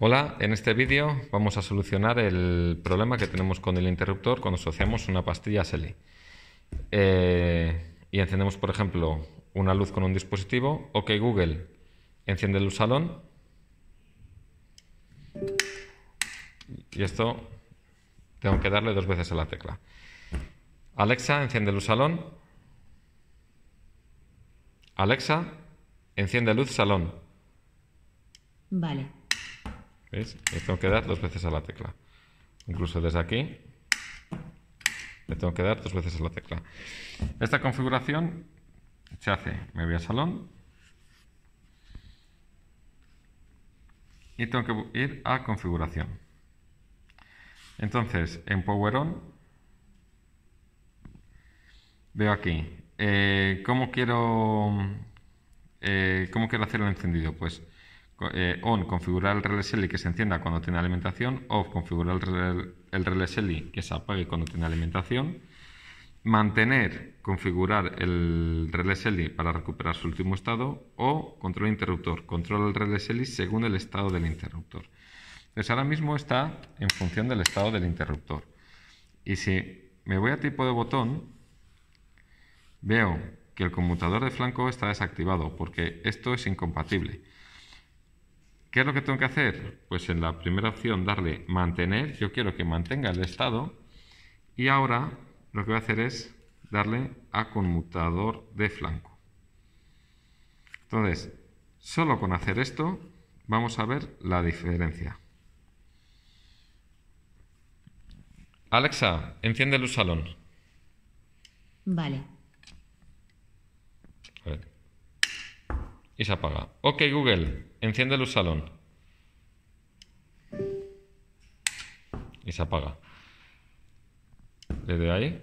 Hola, en este vídeo vamos a solucionar el problema que tenemos con el interruptor cuando asociamos una pastilla SELI. Eh, y encendemos, por ejemplo, una luz con un dispositivo. Ok, Google, enciende luz salón. Y esto tengo que darle dos veces a la tecla. Alexa, enciende luz salón. Alexa, enciende luz salón. Vale. ¿Veis? Le tengo que dar dos veces a la tecla. Incluso desde aquí le tengo que dar dos veces a la tecla. Esta configuración se hace, me voy a salón y tengo que ir a configuración. Entonces, en Power On veo aquí eh, ¿cómo, quiero, eh, ¿cómo quiero hacer el encendido? Pues eh, on, configurar el relé SELI que se encienda cuando tiene alimentación, off, configurar el relé, el que se apague cuando tiene alimentación, mantener, configurar el relé SELI para recuperar su último estado o control interruptor, controla el relé SELI según el estado del interruptor. Entonces ahora mismo está en función del estado del interruptor. Y si me voy a tipo de botón, veo que el conmutador de flanco está desactivado porque esto es incompatible. ¿Qué es lo que tengo que hacer? Pues en la primera opción darle mantener, yo quiero que mantenga el estado y ahora lo que voy a hacer es darle a conmutador de flanco. Entonces, solo con hacer esto vamos a ver la diferencia. Alexa, enciende luz salón. Vale. A ver. Y se apaga. Ok, Google, enciende luz salón. Y se apaga. Le doy ahí.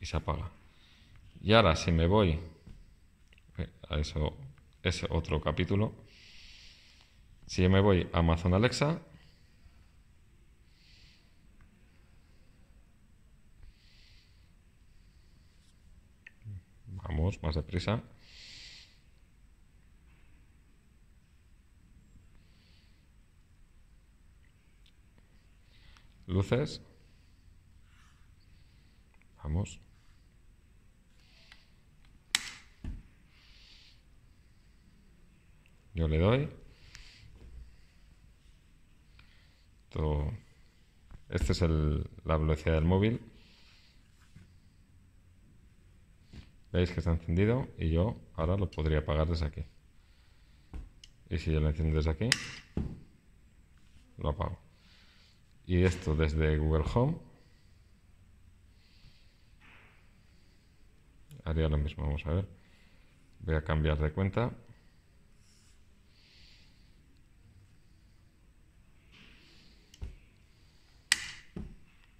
Y se apaga. Y ahora si me voy a eso es otro capítulo. Si me voy a Amazon Alexa, vamos más deprisa. Luces. Vamos. Yo le doy. Todo. Esta es la velocidad del móvil. Veis que está encendido y yo ahora lo podría apagar desde aquí. Y si yo lo enciendo desde aquí, lo apago y esto desde Google Home. Haría lo mismo vamos a ver. Voy a cambiar de cuenta.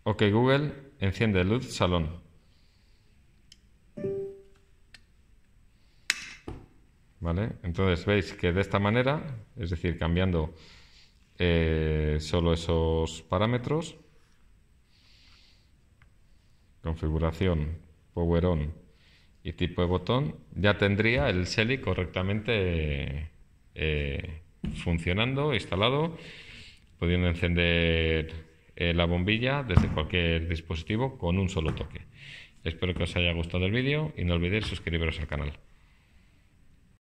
Ok Google enciende luz salón. ¿Vale? Entonces veis que de esta manera, es decir, cambiando eh, solo esos parámetros. Configuración, power on y tipo de botón, ya tendría el SELI correctamente eh, funcionando, instalado, pudiendo encender eh, la bombilla desde cualquier dispositivo con un solo toque. Espero que os haya gustado el vídeo y no olvidéis suscribiros al canal.